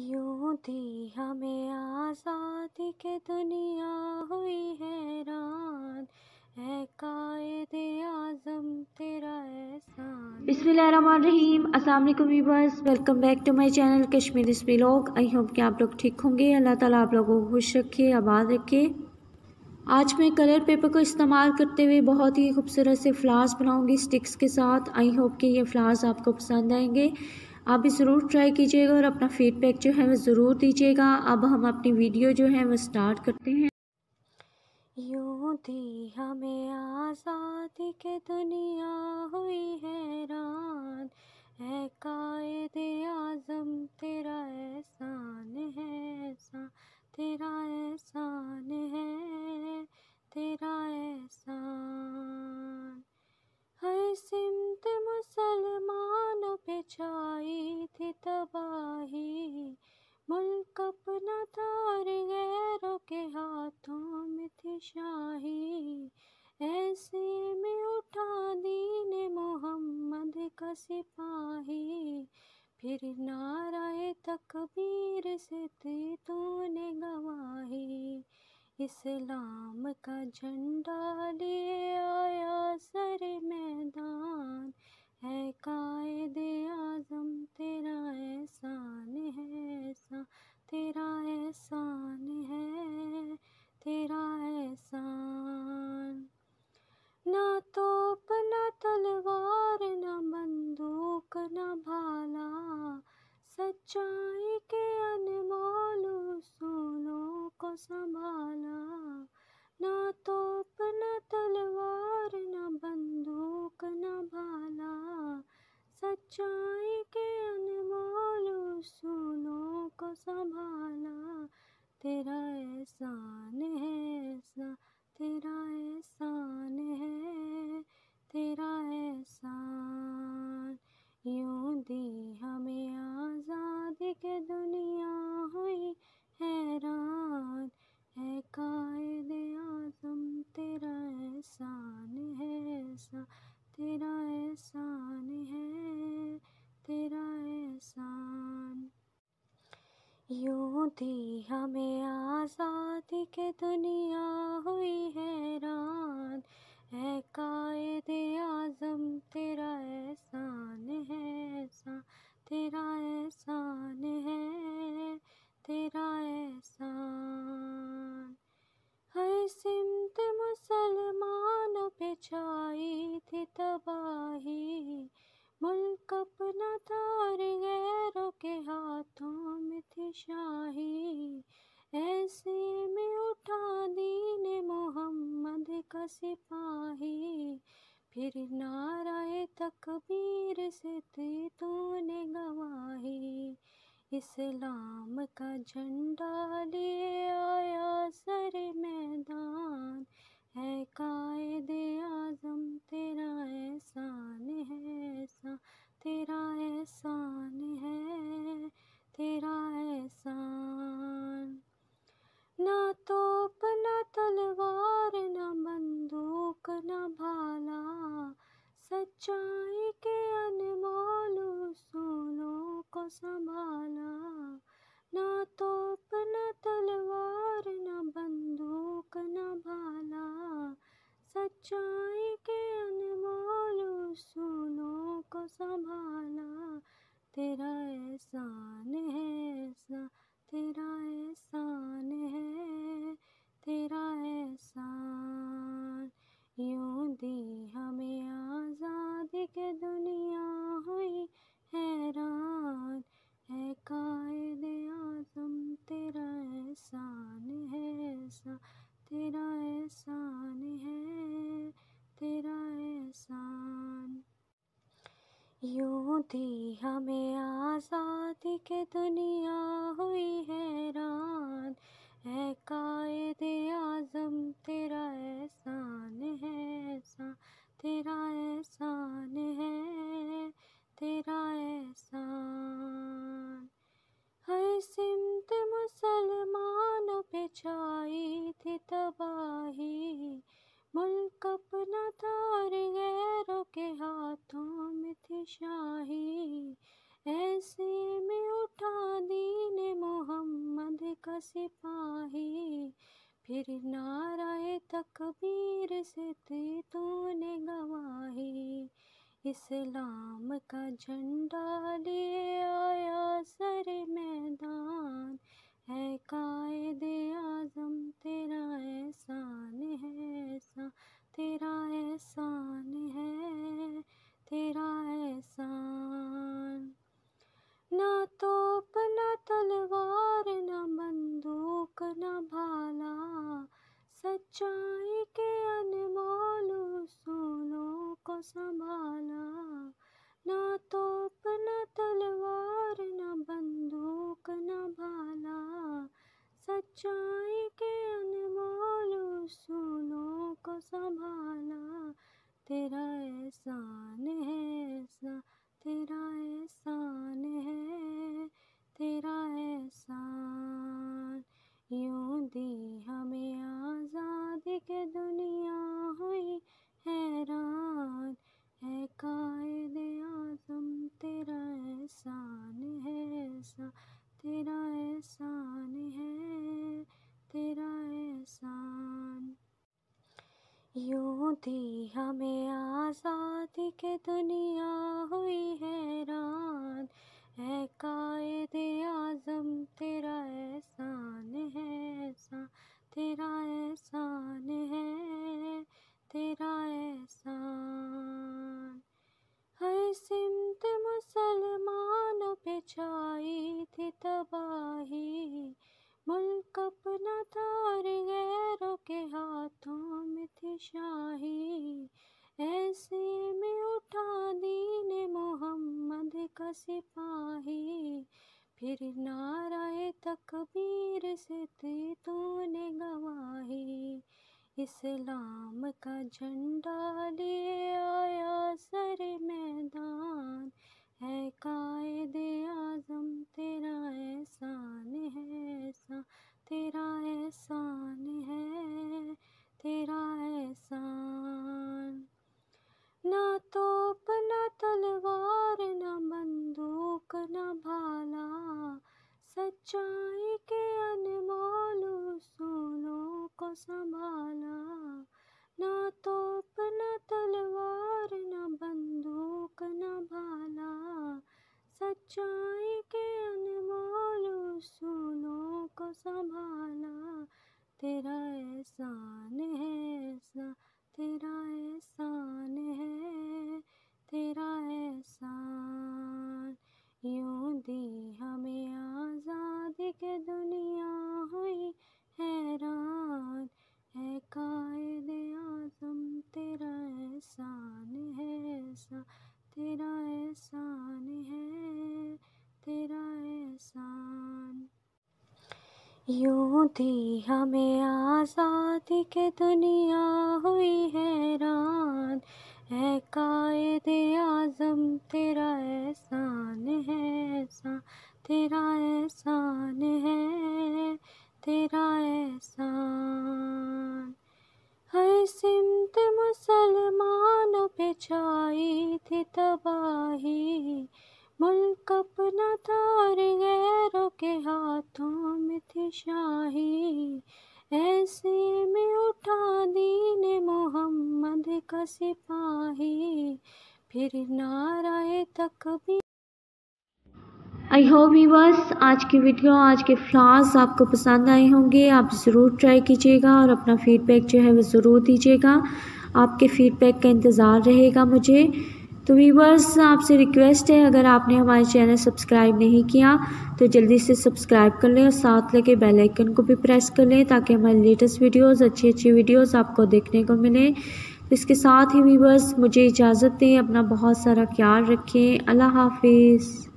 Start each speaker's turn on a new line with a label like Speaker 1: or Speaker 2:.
Speaker 1: यूँ थी हमें आज़ादी के दुनिया हुई हैरान है कायदे आज़म, तेरा
Speaker 2: बिस्मिल्लाहिर्रहमानिर्रहीम। अस्सलाम वालेकुम welcome back to my channel Kashmiri vlog. I hope कि आप लोग ठीक होंगे। अल्लाह ताला आप लोगों को खुश रखे, आबाद रखे। आज मैं कलर पेपर को इस्तेमाल करते हुए बहुत ही खूबसूरत से फ्लावर्स बनाऊँगी स्टिक्स के साथ। आई होप कि ये फ्लावर्स आपको पसंद आएँगे। आप भी ज़रूर ट्राई कीजिएगा और अपना फीडबैक जो है वो ज़रूर दीजिएगा। अब हम अपनी वीडियो जो है वो स्टार्ट करते हैं।
Speaker 1: यूँ थी हमें आज़ादी के दुनिया हुई हैरान है कायदे आज़म, तेरा एहसान है, ऐसा, तेरा एहसान है, तेरा एहसान। हर सिमत मुसलमानों पे छाई सिपाही। फिर नाराय तकबीर से थी तूने गवाही। इस्लाम का झंडा लिए आया सर मैदान। है कायदे आज़म तेरा तेरा एहसान है, ऐसा तेरा एहसान है, तेरा एहसान। यूँ दी हमें आज़ादी के दुनिया हुई, हैरान है कायदे आज़म, तेरा एहसान है, ऐसा तेरा एहसान है, तेरा एहसान। यूँ थी हमें के दुनिया हुई हैरान है कायद आज़म, तेरा एहसान है, ऐसा, तेरा एहसान है, तेरा एहसान। हर सिमत मुसलमान पे छाई सिपाही। फिर नाराए तकबीर से थी तूने गवाही। इस्लाम का झंडा लिए आया सर मैदान। है कायदे आज़म, तेरा एहसान है, ऐसा, तेरा एहसान है, तेरा एहसान। ना तोप सच्चाई के अनमोल उसूलों को संभाला तेरा एहसान है, ऐसा तेरा एहसान है, तेरा एहसान। यूँ दी हमें आज़ादी के दुनिया हुई हैरान। है कायदे आज़म, तेरा एहसान है, ऐसा तेरा थी हमें आज़ादी के दुनिया हुई हैरान। है कायदे आज़म, तेरा एहसान है, ऐसा तेरा एहसान है, तेरा एहसान। हर सिमत मुसलमान पे सिपाही, फिर नाराय तकबीर से ती तूने गवाही। इस्लाम का झंडा लिए आया सर मैदान। है कायद आज़म तेरा एहसान है। संभाला ना तोप ना तलवार, ना बंदूक, ना भाला सच्चाई के अनमोल उसूलों को संभाला। तेरा एहसान है सा तेरा एहसान है, तेरा एहसान। यूँ दी हमें आज़ादी के दुनिया हुई, हैरान कायद आज़म, तेरा एहसान है ऐसा, तेरा एहसान है, तेरा एहसान। यूँ थी हमें आज़ादी के दुनिया हुई हैरान छाई थी तबाही। मुल्क अपना तार गैरों के हाथों में थी शाही। ऐसे में उठा दीन मोहम्मद का सिपाही। फिर नाराए तकबीर से थी तूने गवाही। इस्लाम का झंडा लिए सच्चाई के अनमोल उसूलों को संभाला। ना तोप, ना तलवार, ना बंदूक, ना भाला। सच्चाई के अनमोल उसूलों को संभाला। तेरा एहसान है सा तेरा एहसान। हुई हैरान है, कायद आज़म तेरा एहसान है सा तेरा एहसान है, तेरा एहसान। यूँ थी हमें आज़ादी के दुनिया हुई हैरान है, कायद आज़म तेरा एहसान है सा तेरा एहसान है। तेरा एहसान। हर सिमत मुसलमानों पे छाई थी तबाही। मुल्क अपना तार गैरों के हाथों में थी शाही। ऐसे में उठा दीन मोहम्मद का सिपाही। फिर नाराए तकबीर
Speaker 2: आई होप वीवर्स आज की वीडियो आज के फ्लावर्स आपको पसंद आए होंगे। आप ज़रूर ट्राई कीजिएगा और अपना फीडबैक जो है वो ज़रूर दीजिएगा। आपके फीडबैक का इंतज़ार रहेगा मुझे। तो वीवर्स आपसे रिक्वेस्ट है, अगर आपने हमारे चैनल सब्सक्राइब नहीं किया तो जल्दी से सब्सक्राइब कर लें और साथ लगे बेल आइकन को भी प्रेस कर लें ताकि हमारे लेटेस्ट वीडियोस अच्छी अच्छी वीडियोस आपको देखने को मिले। इसके साथ ही वीवर्स मुझे इजाज़त दें, अपना बहुत सारा ख्याल रखें। अल्लाह हाफिज़।